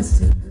like